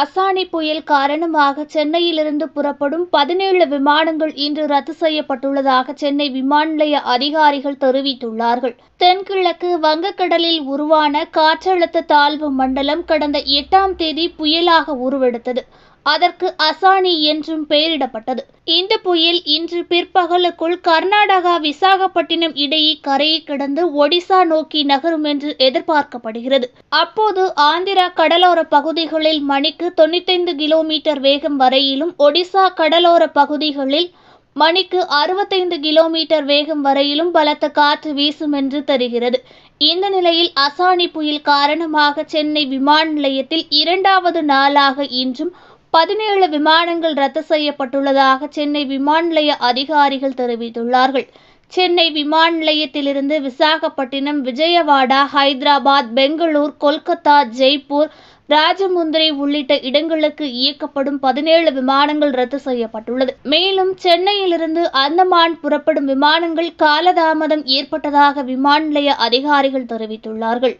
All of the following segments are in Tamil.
அசானி புயல் காரணமாக சென்னையிலிருந்து புறப்படும் பதினேழு விமானங்கள் இன்று ரத்து செய்யப்பட்டுள்ளதாக சென்னை விமான நிலைய அதிகாரிகள் தெரிவித்துள்ளார்கள். தென்கிழக்கு வங்கக்கடலில் உருவான காற்றழுத்த தாழ்வு மண்டலம் கடந்த எட்டாம் தேதி புயலாக உருவெடுத்தது. அதற்கு அசானி என்றும் பெயரிடப்பட்டது. இந்த புயல் இன்று பிற்பகலுக்குள் கர்நாடகா விசாகப்பட்டினம் இடையே கரையை கடந்து ஒடிசா நோக்கி நகரும் என்று எதிர்பார்க்கப்படுகிறது. அப்போது ஆந்திரா கடலோர பகுதிகளில் மணிக்கு தொண்ணூத்தைந்து கிலோமீட்டர் வேகம் வரையிலும் ஒடிசா கடலோர பகுதிகளில் மணிக்கு அறுபத்தைந்து கிலோமீட்டர் வேகம் வரையிலும் பலத்த காற்று வீசும் என்று தெரிகிறது. இந்த நிலையில் அசானி புயல் காரணமாக சென்னை விமான நிலையத்தில் இரண்டாவது நாளாக இன்றும் பதினேழு விமானங்கள் ரத்து செய்யப்பட்டுள்ளதாக சென்னை விமான நிலைய அதிகாரிகள் தெரிவித்துள்ளார்கள். சென்னை விமான நிலையத்திலிருந்து விசாகப்பட்டினம் விஜயவாடா ஹைதராபாத் பெங்களூர் கொல்கத்தா ஜெய்ப்பூர் ராஜமுந்திரி உள்ளிட்ட இடங்களுக்கு இயக்கப்படும் பதினேழு விமானங்கள் ரத்து செய்யப்பட்டுள்ளது. மேலும் சென்னையிலிருந்து அந்தமான் புறப்படும் விமானங்கள் காலதாமதம் ஏற்பட்டதாக விமான நிலைய அதிகாரிகள் தெரிவித்துள்ளார்கள்.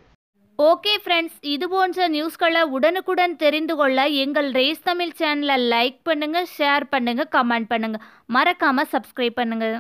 ஓகே ஃப்ரெண்ட்ஸ் இது போன்ற நியூஸ்களை உடனுக்குடன் தெரிந்து கொள்ள எங்கள் ரேஸ் தமிழ் சேனலை லைக் பண்ணுங்கள் ஷேர் பண்ணுங்கள் கமெண்ட் பண்ணுங்கள் மறக்காமல் சப்ஸ்கிரைப் பண்ணுங்கள்